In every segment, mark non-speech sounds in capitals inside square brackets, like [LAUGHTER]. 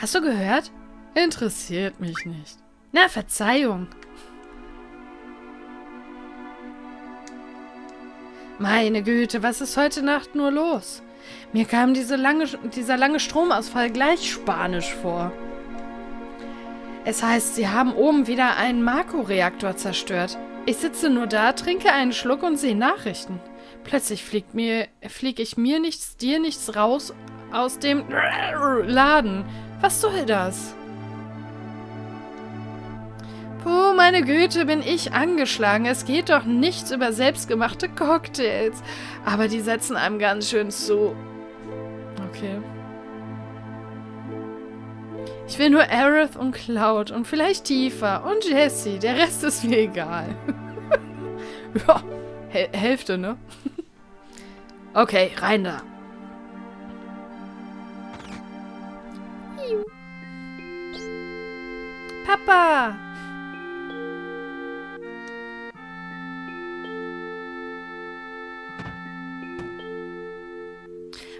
Hast du gehört? Interessiert mich nicht. Na, Verzeihung. Meine Güte, was ist heute Nacht nur los? Mir kam diese lange, dieser lange Stromausfall gleich spanisch vor. Es heißt, sie haben oben wieder einen Marco-Reaktor zerstört. Ich sitze nur da, trinke einen Schluck und sehe Nachrichten. Plötzlich fliegt mir, flieg ich mir nichts, dir nichts raus aus dem Laden. Was soll das? Puh, meine Güte, bin ich angeschlagen. Es geht doch nichts über selbstgemachte Cocktails. Aber die setzen einem ganz schön zu. Okay. Ich will nur Aerith und Cloud und vielleicht Tifa und Jessie. Der Rest ist mir egal. [LAUGHS] ja, Hälfte, ne? [LAUGHS] okay, rein da. Papa!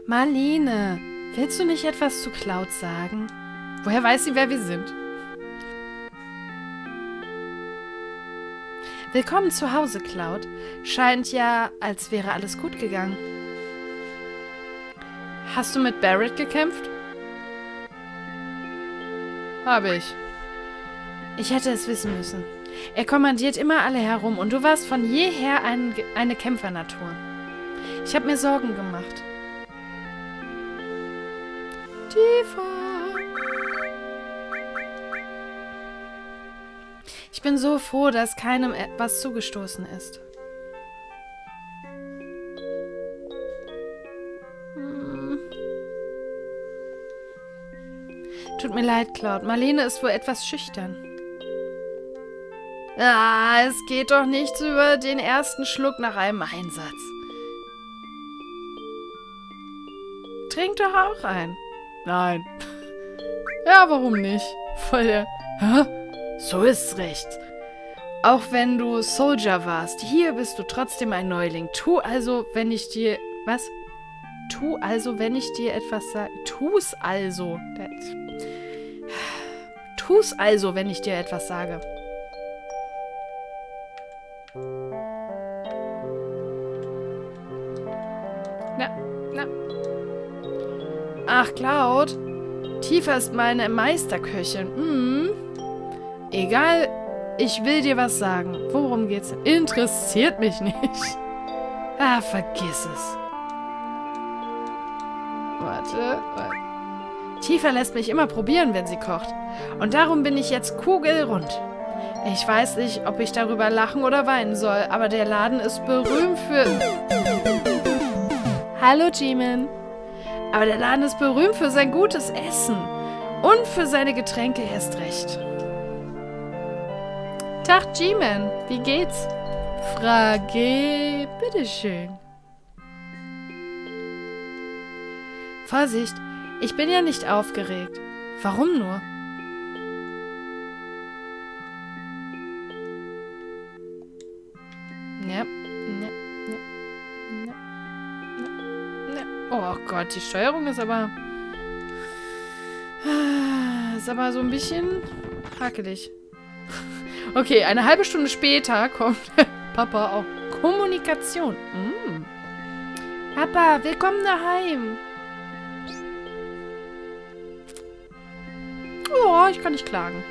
Marlene, willst du nicht etwas zu Cloud sagen? Woher weiß sie, wer wir sind? Willkommen zu Hause, Cloud. Scheint ja, als wäre alles gut gegangen. Hast du mit Barrett gekämpft? Habe ich. Ich hätte es wissen müssen. Er kommandiert immer alle herum und du warst von jeher ein, eine Kämpfernatur. Ich habe mir Sorgen gemacht. Tiefer. Ich bin so froh, dass keinem etwas zugestoßen ist. Hm. Tut mir leid, Cloud. Marlene ist wohl etwas schüchtern. Ah, es geht doch nichts über den ersten Schluck nach einem Einsatz. Trink doch auch ein. Nein. [LAUGHS] Ja, warum nicht? Voll der... Hä? So ist's recht. Auch wenn du Soldier warst, hier bist du trotzdem ein Neuling. Tu also, wenn ich dir... Was? Tu also, wenn ich dir etwas sage. Tu's also. [SIGHS] Tu's also, wenn ich dir etwas sage. Cloud. Tifa ist meine Meisterköchin. Hm. Egal, ich will dir was sagen. Worum geht's? Interessiert mich nicht. [LAUGHS] Ah, vergiss es. Warte, warte. Tifa lässt mich immer probieren, wenn sie kocht. Und darum bin ich jetzt kugelrund. Ich weiß nicht, ob ich darüber lachen oder weinen soll, aber der Laden ist berühmt für... Hallo, Jimin. Aber der Laden ist berühmt für sein gutes Essen. Und für seine Getränke erst recht. Tag, G-Man. Wie geht's? Frage, bitteschön. Vorsicht, ich bin ja nicht aufgeregt. Warum nur? Ja, Oh Gott, die Steuerung ist aber... Ist aber so ein bisschen hakelig. Okay, eine halbe Stunde später kommt [LAUGHS] Papa auch. Kommunikation. Mm. Papa, willkommen daheim. Oh, ich kann nicht klagen.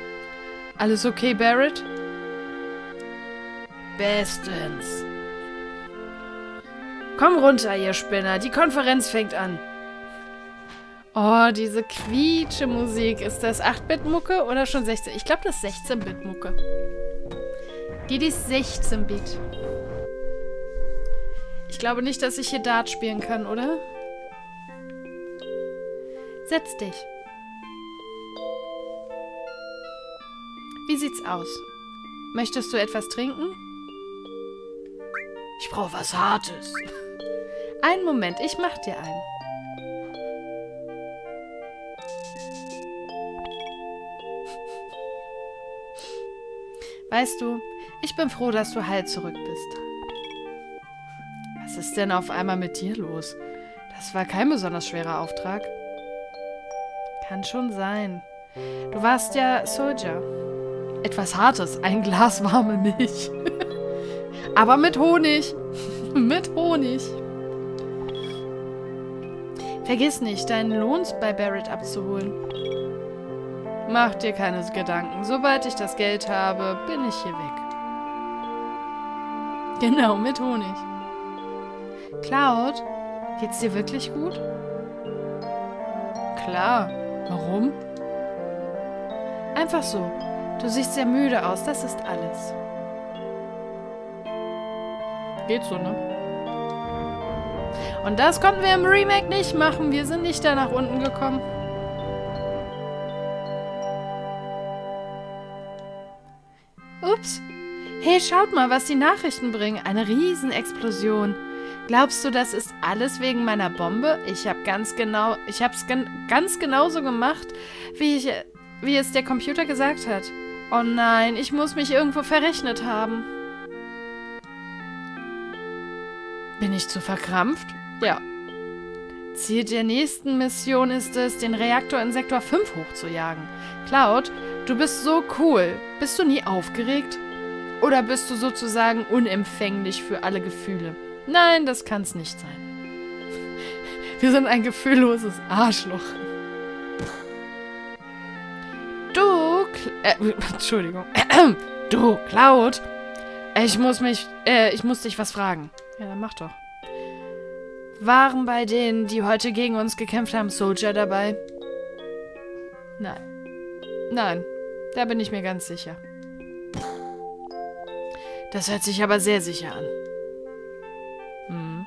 Alles okay, Barrett? Bestens. Komm runter, ihr Spinner. Die Konferenz fängt an. Oh, diese quietsche Musik. Ist das 8-Bit-Mucke oder schon 16? Ich glaube, das ist 16-Bit-Mucke. Die, ist 16-Bit. Ich glaube nicht, dass ich hier Dart spielen kann, oder? Setz dich. Wie sieht's aus? Möchtest du etwas trinken? Ich brauche was Hartes. Einen Moment, ich mach dir einen. Weißt du, ich bin froh, dass du heil zurück bist. Was ist denn auf einmal mit dir los? Das war kein besonders schwerer Auftrag. Kann schon sein. Du warst ja Soldier. Etwas Hartes, ein Glas warme Milch. [LAUGHS] Aber mit Honig. [LAUGHS] mit Honig. Vergiss nicht, deinen Lohn bei Barrett abzuholen. Mach dir keine Gedanken. Sobald ich das Geld habe, bin ich hier weg. Genau, mit Honig. Cloud, geht's dir wirklich gut? Klar. Warum? Einfach so. Du siehst sehr müde aus, das ist alles. Geht so, ne? Und das konnten wir im Remake nicht machen. Wir sind nicht da nach unten gekommen. Ups. Hey, schaut mal, was die Nachrichten bringen. Eine Riesenexplosion. Glaubst du, das ist alles wegen meiner Bombe? Ich habe ganz genau, ich habe es gen ganz genauso gemacht, wie ich, wie es der Computer gesagt hat. Oh nein, ich muss mich irgendwo verrechnet haben. Bin ich zu verkrampft? Ja. Ziel der nächsten Mission ist es, den Reaktor in Sektor 5 hochzujagen. Cloud, du bist so cool. Bist du nie aufgeregt? Oder bist du sozusagen unempfänglich für alle Gefühle? Nein, das kann's nicht sein. [LAUGHS] Wir sind ein gefühlloses Arschloch. Du, Kl äh, [LAUGHS] Entschuldigung. [CLEARS THROAT] du, Cloud. Ich muss mich, äh, ich muss dich was fragen. Ja, dann mach doch. Waren bei denen, die heute gegen uns gekämpft haben, Soldier dabei? Nein. Nein, da bin ich mir ganz sicher. Das hört sich aber sehr sicher an. Hm.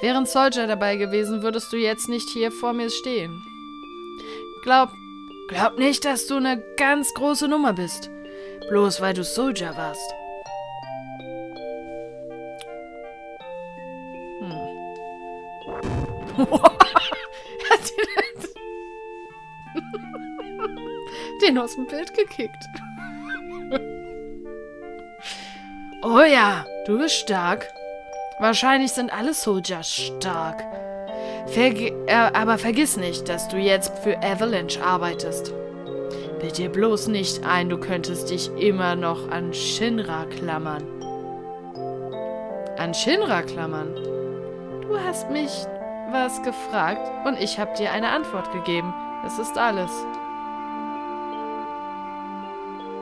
Wären Soldier dabei gewesen, würdest du jetzt nicht hier vor mir stehen. Glaub, glaub nicht, dass du eine ganz große Nummer bist. Bloß weil du Soldier warst. [LAUGHS] den aus dem Bild gekickt. oh ja, du bist stark. Wahrscheinlich sind alle Soldiers stark. Verge äh, aber vergiss nicht, dass du jetzt für Avalanche arbeitest. Bild dir bloß nicht ein, du könntest dich immer noch an Shinra klammern. An Shinra klammern? Du hast mich was gefragt und ich habe dir eine Antwort gegeben. Das ist alles.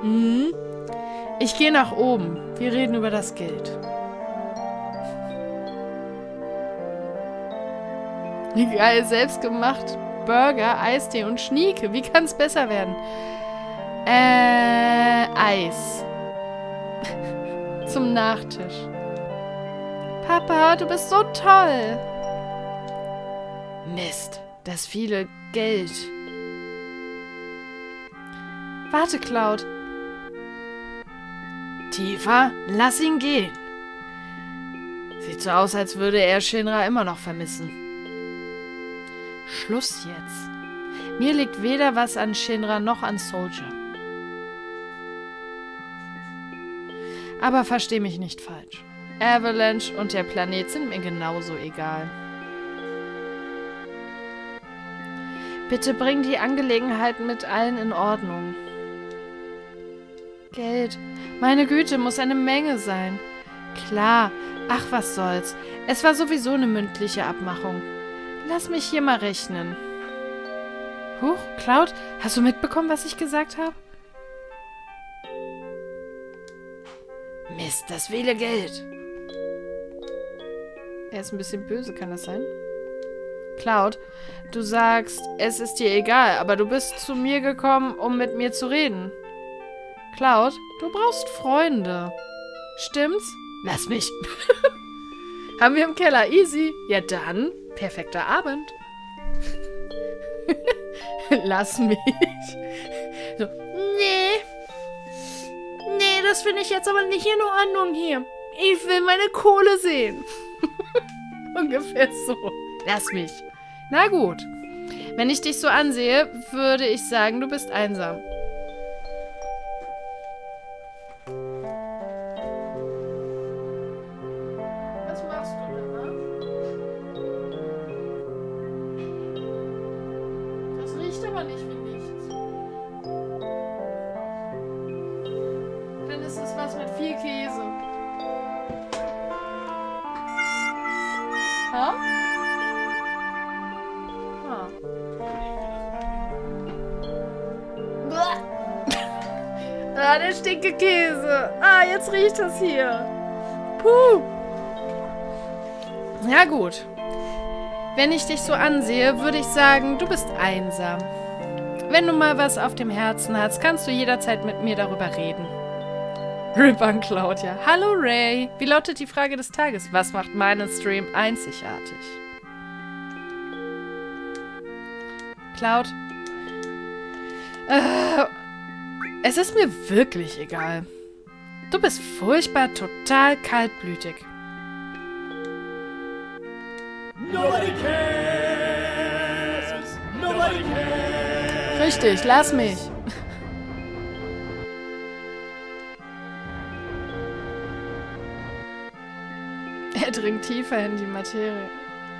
Hm? Ich gehe nach oben. Wir reden über das Geld. Geil, selbstgemacht. Burger, Eistee und Schnieke. Wie kann es besser werden? Äh, Eis. [LAUGHS] Zum Nachtisch. Papa, du bist so toll. Mist, das viele Geld. Warte, Cloud. Tiefer, lass ihn gehen. Sieht so aus, als würde er Shinra immer noch vermissen. Schluss jetzt. Mir liegt weder was an Shinra noch an Soldier. Aber versteh mich nicht falsch. Avalanche und der Planet sind mir genauso egal. Bitte bring die Angelegenheiten mit allen in Ordnung. Geld. Meine Güte, muss eine Menge sein. Klar. Ach, was soll's. Es war sowieso eine mündliche Abmachung. Lass mich hier mal rechnen. Huch, Cloud, hast du mitbekommen, was ich gesagt habe? Mist, das viele Geld. Er ist ein bisschen böse, kann das sein? Cloud, du sagst, es ist dir egal, aber du bist zu mir gekommen, um mit mir zu reden. Cloud, du brauchst Freunde. Stimmt's? Lass mich. [LAUGHS] Haben wir im Keller. Easy. Ja dann, perfekter Abend. [LAUGHS] Lass mich. So. Nee. Nee, das finde ich jetzt aber nicht in Ordnung hier. Ich will meine Kohle sehen. [LAUGHS] Ungefähr so. Lass mich. Na gut. Wenn ich dich so ansehe, würde ich sagen, du bist einsam. Was machst du denn, Das riecht aber nicht wie nichts. Dann ist es was mit viel Käse. Ha? Ah, der stinke Käse. Ah, jetzt riecht das hier. Puh. Ja gut. Wenn ich dich so ansehe, würde ich sagen, du bist einsam. Wenn du mal was auf dem Herzen hast, kannst du jederzeit mit mir darüber reden. Rip an Claudia. Hallo Ray. Wie lautet die Frage des Tages? Was macht meinen Stream einzigartig? Cloud. Äh, es ist mir wirklich egal. Du bist furchtbar total kaltblütig. Nobody cares. Nobody cares. Richtig, lass mich. [LAUGHS] er dringt tiefer in die Materie.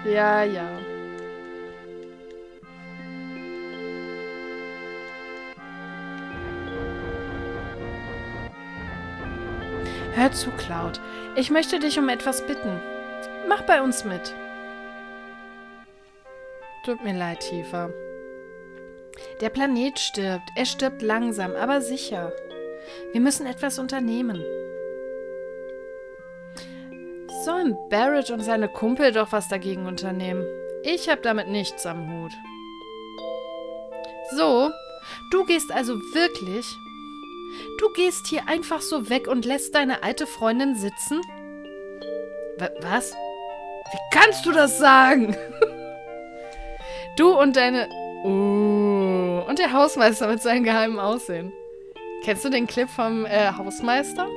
Ja, ja. Hör zu, Cloud. Ich möchte dich um etwas bitten. Mach bei uns mit. Tut mir leid, Tifa. Der Planet stirbt. Er stirbt langsam, aber sicher. Wir müssen etwas unternehmen. Sollen Barrett und seine Kumpel doch was dagegen unternehmen? Ich habe damit nichts am Hut. So, du gehst also wirklich Du gehst hier einfach so weg und lässt deine alte Freundin sitzen? W was? Wie kannst du das sagen? [LAUGHS] du und deine... Uh, und der Hausmeister mit seinem geheimen Aussehen. Kennst du den Clip vom äh, Hausmeister?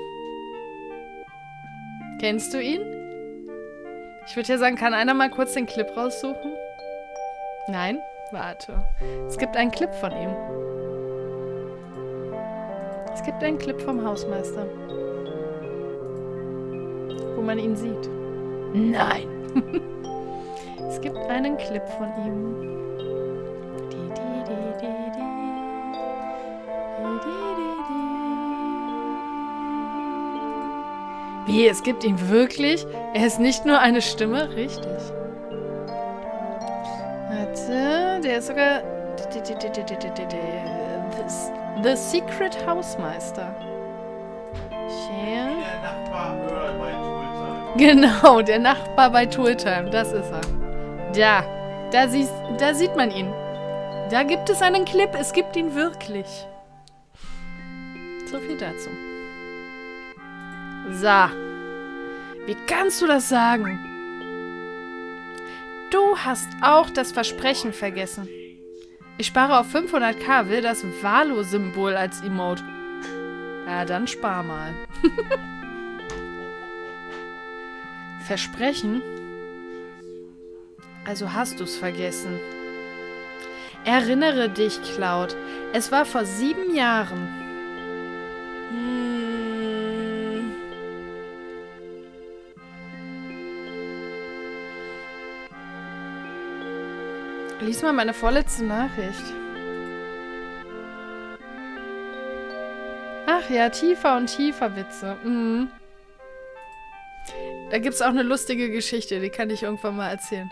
Kennst du ihn? Ich würde ja sagen, kann einer mal kurz den Clip raussuchen? Nein? Warte. Es gibt einen Clip von ihm. Es gibt einen Clip vom Hausmeister. Wo man ihn sieht. Nein! es gibt einen Clip von ihm. Wie, es gibt ihn wirklich? Er ist nicht nur eine Stimme? Richtig. Warte, der ist sogar... The Secret Hausmeister. Hier. Der Nachbar bei Tooltime. Genau, der Nachbar bei Tooltime. Das ist er. Da. Da, siehst, da sieht man ihn. Da gibt es einen Clip. Es gibt ihn wirklich. So viel dazu. So. Wie kannst du das sagen? Du hast auch das Versprechen vergessen. Ich spare auf 500k, will das Valo-Symbol als Emote. Ja, dann spar mal. [LAUGHS] Versprechen? Also hast du's vergessen. Erinnere dich, Cloud. Es war vor sieben Jahren. Lies mal meine vorletzte Nachricht. Ach ja, tiefer und tiefer Witze. Mhm. Da es auch eine lustige Geschichte, die kann ich irgendwann mal erzählen.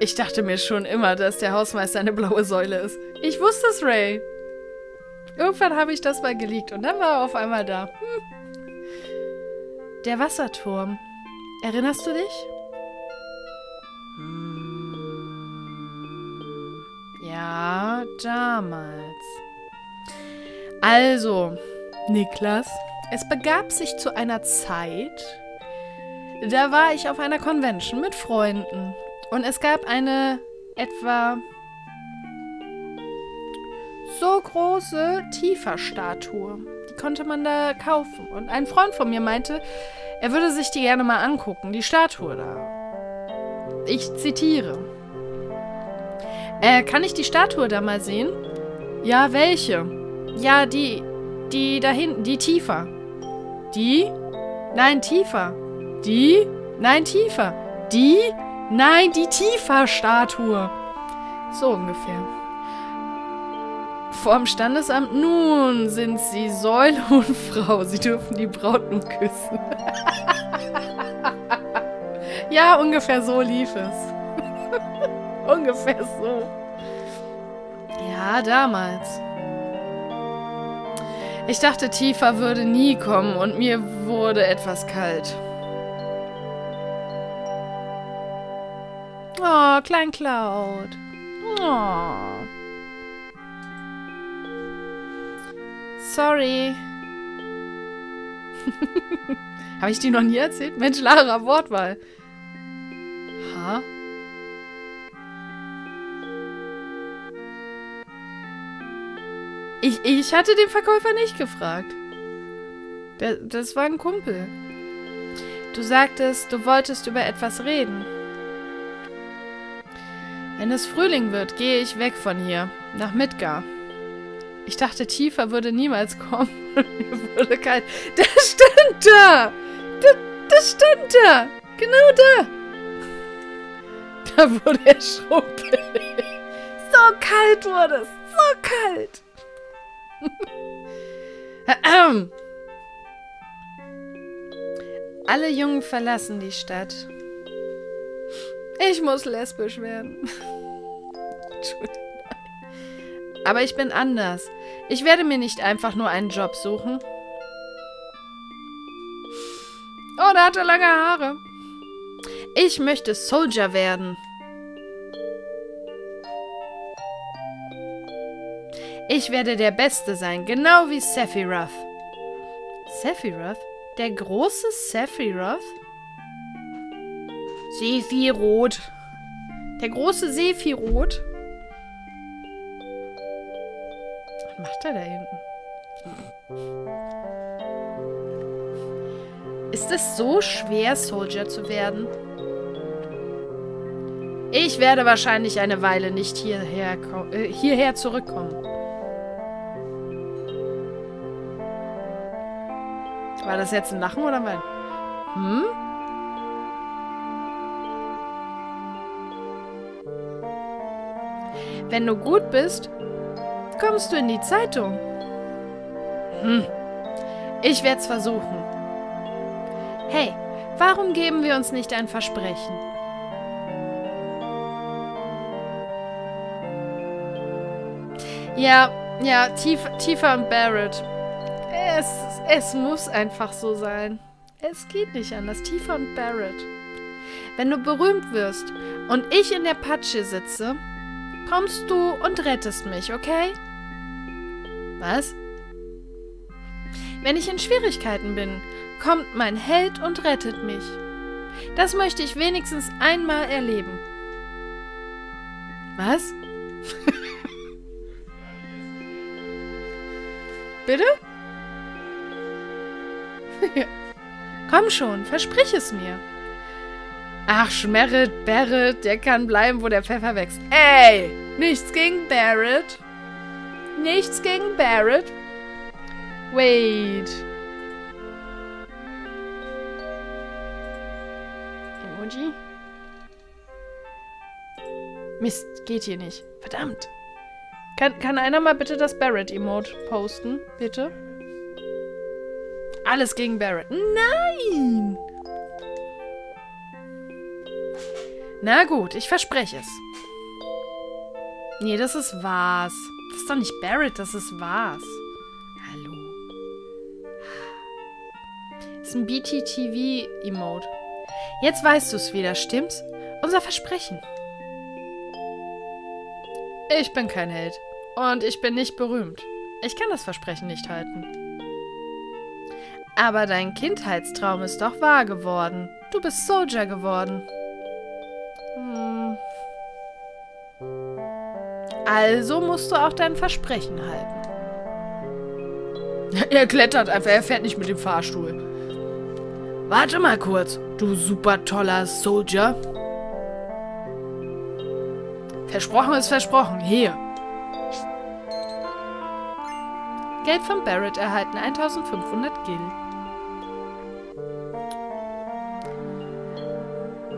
Ich dachte mir schon immer, dass der Hausmeister eine blaue Säule ist. Ich wusste es, Ray. Irgendwann habe ich das mal geleakt und dann war er auf einmal da. Hm. Der Wasserturm. Erinnerst du dich? Damals. Also, Niklas, es begab sich zu einer Zeit, da war ich auf einer Convention mit Freunden und es gab eine etwa so große Tifa-Statue. Die konnte man da kaufen. Und ein Freund von mir meinte, er würde sich die gerne mal angucken, die Statue da. Ich zitiere. Äh, kann ich die Statue da mal sehen? Ja, welche? Ja, die. Die da hinten. Die tiefer. Die? Nein, tiefer. Die? Nein, tiefer. Die? Nein, die tiefer Statue. So ungefähr. vorm Standesamt. Nun sind Sie Säule und [LAUGHS] Frau. Sie dürfen die Braut nun küssen. [LAUGHS] ja, ungefähr so lief es. [LAUGHS] [LAUGHS] ungefähr so. Ja, damals. Ich dachte, Tifa würde nie kommen und mir wurde etwas kalt. Oh, Klein Cloud. Oh. Sorry. [LAUGHS] Habe ich die noch nie erzählt? Mensch, Lara, Wortwahl. Ha? Ich, ich hatte den Verkäufer nicht gefragt. Der, das war ein Kumpel. Du sagtest, du wolltest über etwas reden. Wenn es Frühling wird, gehe ich weg von hier, nach Midgar. Ich dachte, Tifa würde niemals kommen. [LAUGHS] Mir wurde kalt. Der stand da! Das, das stand da! Genau da! Da wurde er [LAUGHS] schrumpelig. So kalt wurde es! So kalt! [LAUGHS] Alle Jungen verlassen die Stadt. Ich muss lesbisch werden. [LAUGHS] Aber ich bin anders. Ich werde mir nicht einfach nur einen Job suchen. Oh, da hat er lange Haare. Ich möchte Soldier werden. Ich werde der Beste sein, genau wie Sephiroth. Sephiroth? Der große Sephiroth? Sephiroth. Der große Sephiroth. Was macht er da hinten? Ist es so schwer, Soldier zu werden? Ich werde wahrscheinlich eine Weile nicht hierher, äh, hierher zurückkommen. War das jetzt ein Lachen oder mein? Hm? Wenn du gut bist, kommst du in die Zeitung. Hm. Ich werde es versuchen. Hey, warum geben wir uns nicht ein Versprechen? Ja, ja, Tifa und Barrett. Es, es muss einfach so sein. Es geht nicht anders. Tifa und Barrett. Wenn du berühmt wirst und ich in der Patsche sitze, kommst du und rettest mich, okay? Was? Wenn ich in Schwierigkeiten bin, kommt mein Held und rettet mich. Das möchte ich wenigstens einmal erleben. Was? [LAUGHS] Bitte? Komm schon, versprich es mir. Ach, Schmerrit, Barrett, der kann bleiben, wo der Pfeffer wächst. Ey, nichts gegen Barrett. Nichts gegen Barrett. Wait. Emoji? Mist, geht hier nicht. Verdammt. Kann, kann einer mal bitte das Barrett-Emote posten? Bitte? Alles gegen Barrett. Nein! Na gut, ich verspreche es. Nee, das ist was. Das ist doch nicht Barrett, das ist was. Hallo. Das ist ein BTTV-Emote. Jetzt weißt du es wieder, stimmt's? Unser Versprechen. Ich bin kein Held. Und ich bin nicht berühmt. Ich kann das Versprechen nicht halten. Aber dein Kindheitstraum ist doch wahr geworden. Du bist Soldier geworden. Hm. Also musst du auch dein Versprechen halten. [LAUGHS] er klettert einfach, er fährt nicht mit dem Fahrstuhl. Warte mal kurz, du super toller Soldier. Versprochen ist versprochen. Hier. Geld von Barrett erhalten 1500 Gil.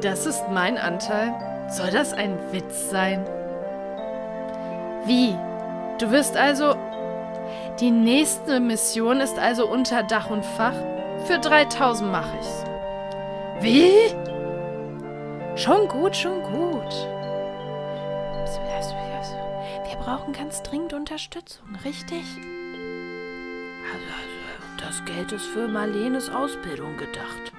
Das ist mein Anteil? Soll das ein Witz sein? Wie? Du wirst also... Die nächste Mission ist also unter Dach und Fach. Für 3000 mache ich's. Wie? Schon gut, schon gut. Wir brauchen ganz dringend Unterstützung, richtig? Also, also, das Geld ist für Marlenes Ausbildung gedacht.